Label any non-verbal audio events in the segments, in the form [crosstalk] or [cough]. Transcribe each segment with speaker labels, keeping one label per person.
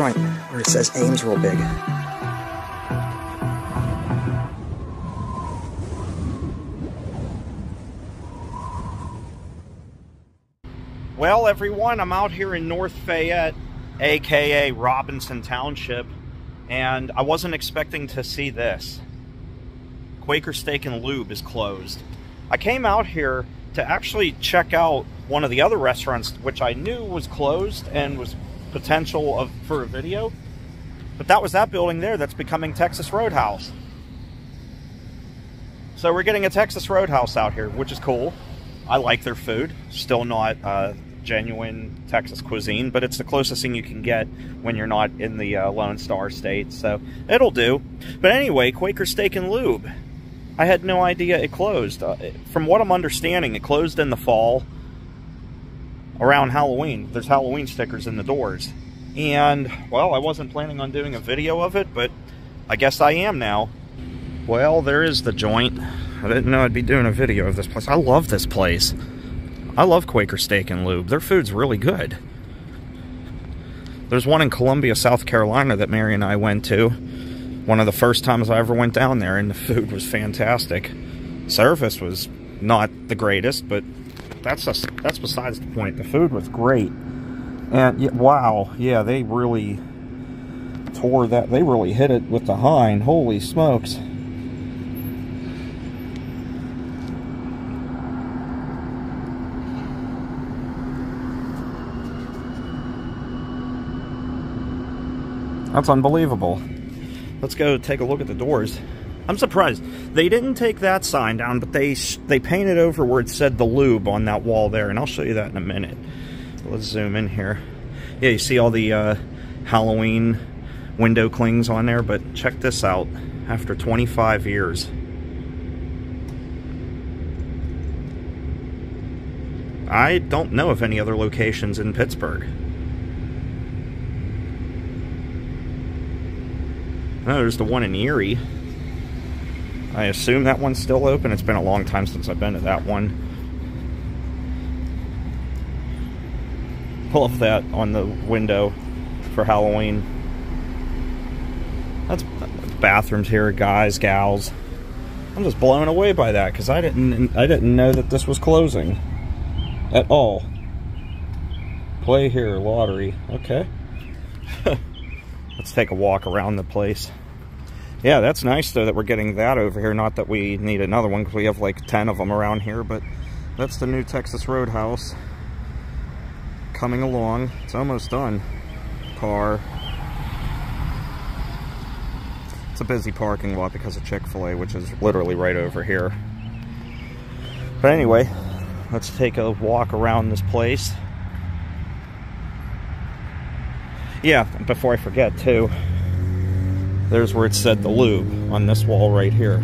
Speaker 1: front where it says Ames real big.
Speaker 2: Well, everyone, I'm out here in North Fayette, aka Robinson Township, and I wasn't expecting to see this. Quaker Steak and Lube is closed. I came out here to actually check out one of the other restaurants, which I knew was closed and was potential of for a video. But that was that building there that's becoming Texas Roadhouse. So we're getting a Texas Roadhouse out here, which is cool. I like their food. Still not uh, genuine Texas cuisine, but it's the closest thing you can get when you're not in the uh, Lone Star State, so it'll do. But anyway, Quaker Steak and Lube. I had no idea it closed. Uh, from what I'm understanding, it closed in the fall around Halloween. There's Halloween stickers in the doors. And, well, I wasn't planning on doing a video of it, but I guess I am now. Well, there is the joint. I didn't know I'd be doing a video of this place. I love this place. I love Quaker Steak and Lube. Their food's really good. There's one in Columbia, South Carolina that Mary and I went to. One of the first times I ever went down there, and the food was fantastic. Service was not the greatest, but that's just, that's besides the point. The food was great. And yeah, wow, yeah, they really tore that. They really hit it with the hind. Holy smokes. That's unbelievable. Let's go take a look at the doors. I'm surprised. They didn't take that sign down, but they they painted over where it said the lube on that wall there, and I'll show you that in a minute. Let's zoom in here. Yeah, you see all the uh, Halloween window clings on there, but check this out. After 25 years. I don't know of any other locations in Pittsburgh. Oh, there's the one in Erie. I assume that one's still open. It's been a long time since I've been to that one. Love that on the window for Halloween. That's bathrooms here, guys, gals. I'm just blown away by that because I didn't I didn't know that this was closing at all. Play here, lottery. Okay. [laughs] Let's take a walk around the place. Yeah, that's nice though that we're getting that over here. Not that we need another one because we have like 10 of them around here, but that's the new Texas Roadhouse coming along. It's almost done. Car. It's a busy parking lot because of Chick-fil-A, which is literally right over here. But anyway, let's take a walk around this place. Yeah, before I forget too, there's where it said the lube on this wall right here.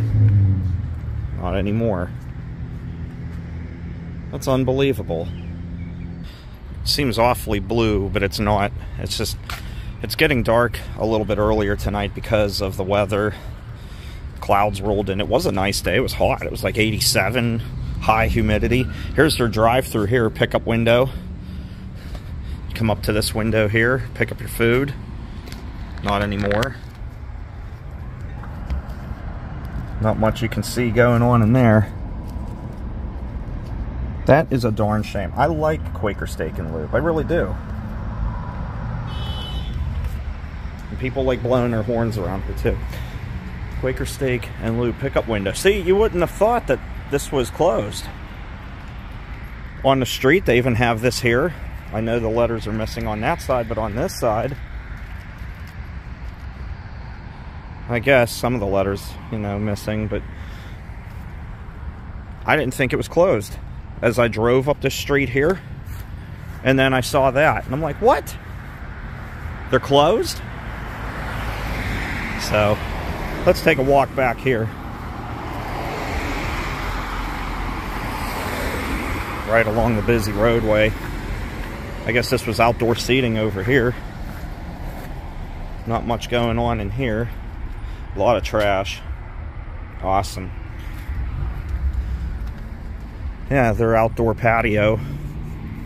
Speaker 2: Not anymore. That's unbelievable. seems awfully blue, but it's not. It's just, it's getting dark a little bit earlier tonight because of the weather. Clouds rolled in. It was a nice day. It was hot. It was like 87, high humidity. Here's their drive-through here, pickup window come up to this window here, pick up your food. Not anymore. Not much you can see going on in there. That is a darn shame. I like Quaker Steak and Lube. I really do. And people like blowing their horns around here too. Quaker Steak and Lube pickup window. See, you wouldn't have thought that this was closed. On the street, they even have this here. I know the letters are missing on that side, but on this side, I guess some of the letters, you know, missing, but I didn't think it was closed as I drove up the street here. And then I saw that, and I'm like, what? They're closed? So, let's take a walk back here. Right along the busy roadway. I guess this was outdoor seating over here. Not much going on in here. A lot of trash. Awesome. Yeah, their outdoor patio.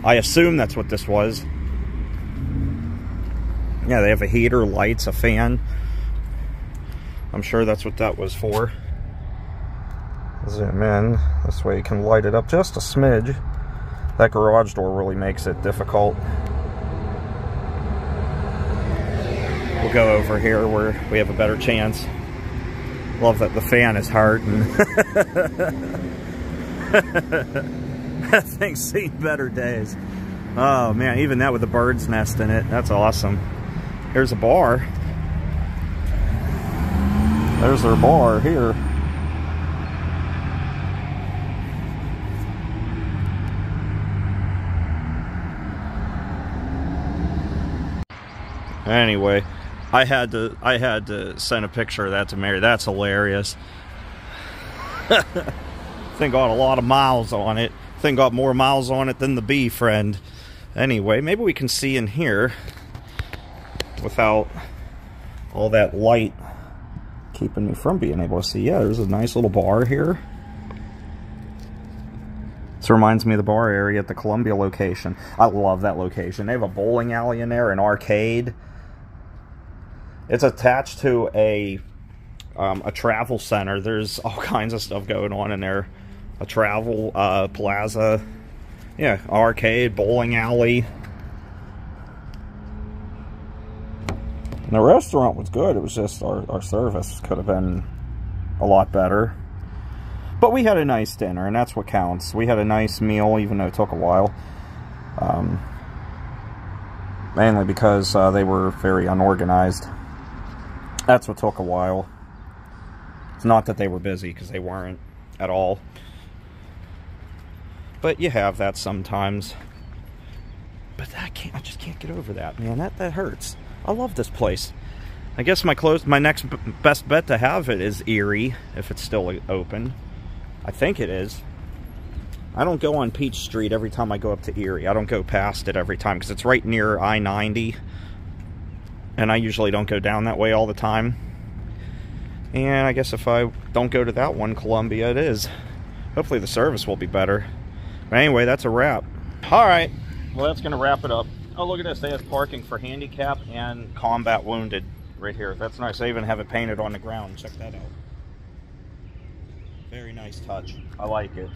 Speaker 2: I assume that's what this was. Yeah, they have a heater, lights, a fan. I'm sure that's what that was for. Zoom in. This way you can light it up just a smidge. That garage door really makes it difficult. We'll go over here where we have a better chance. Love that the fan is hard [laughs] and that thing's seen better days. Oh man, even that with the bird's nest in it, that's awesome. Here's a bar. There's their bar here. Anyway, I had to I had to send a picture of that to Mary. That's hilarious. [laughs] Thing got a lot of miles on it. Thing got more miles on it than the bee friend. Anyway, maybe we can see in here without all that light keeping me from being able to see. Yeah, there's a nice little bar here. This reminds me of the bar area at the Columbia location. I love that location. They have a bowling alley in there, an arcade. It's attached to a um, a travel center. There's all [laughs] kinds of stuff going on in there. A travel uh, plaza, yeah, arcade, bowling alley. And the restaurant was good. It was just our, our service could have been a lot better. But we had a nice dinner, and that's what counts. We had a nice meal, even though it took a while. Um, mainly because uh, they were very unorganized. That's what took a while. It's not that they were busy, because they weren't at all. But you have that sometimes. But I can't. I just can't get over that, man. That that hurts. I love this place. I guess my close, my next best bet to have it is Erie, if it's still uh, open. I think it is. I don't go on Peach Street every time I go up to Erie. I don't go past it every time because it's right near I-90 and I usually don't go down that way all the time. And I guess if I don't go to that one, Columbia it is. Hopefully the service will be better. But anyway, that's a wrap. All right, well that's gonna wrap it up. Oh, look at this, they have parking for handicap and combat wounded right here. That's nice, they even have it painted on the ground. Check that out. Very nice touch, I like it.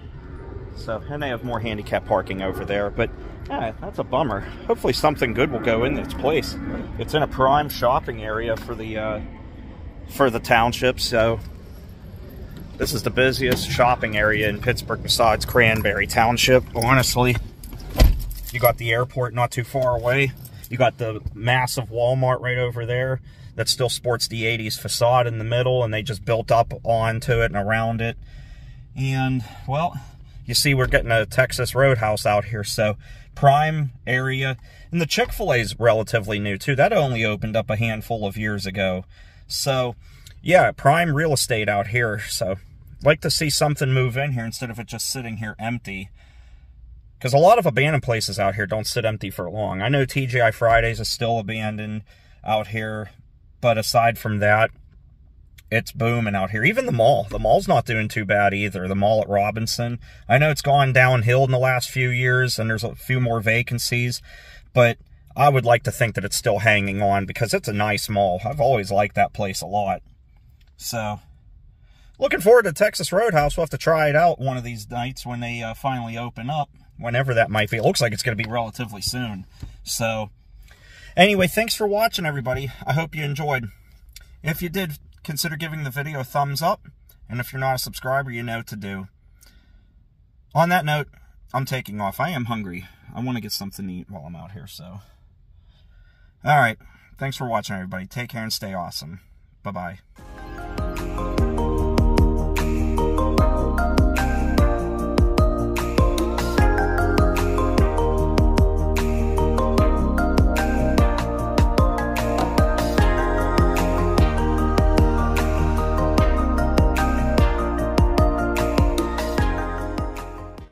Speaker 2: So, and they have more handicap parking over there, but yeah, that's a bummer. Hopefully something good will go in its place. It's in a prime shopping area for the uh, for the township, so this is the busiest shopping area in Pittsburgh besides Cranberry Township, honestly. You got the airport not too far away. You got the massive Walmart right over there that still sports the 80s facade in the middle, and they just built up onto it and around it. And, well, you see we're getting a Texas Roadhouse out here, so prime area. And the Chick-fil-A is relatively new, too. That only opened up a handful of years ago. So, yeah, prime real estate out here. So, like to see something move in here instead of it just sitting here empty. Because a lot of abandoned places out here don't sit empty for long. I know TGI Fridays is still abandoned out here. But aside from that, it's booming out here. Even the mall. The mall's not doing too bad either. The mall at Robinson. I know it's gone downhill in the last few years and there's a few more vacancies, but I would like to think that it's still hanging on because it's a nice mall. I've always liked that place a lot. So, looking forward to Texas Roadhouse. We'll have to try it out one of these nights when they uh, finally open up, whenever that might be. It looks like it's going to be relatively soon. So, anyway, thanks for watching, everybody. I hope you enjoyed. If you did, consider giving the video a thumbs up. And if you're not a subscriber, you know what to do. On that note, I'm taking off. I am hungry. I want to get something to eat while I'm out here, so. All right. Thanks for watching, everybody. Take care and stay awesome. Bye-bye.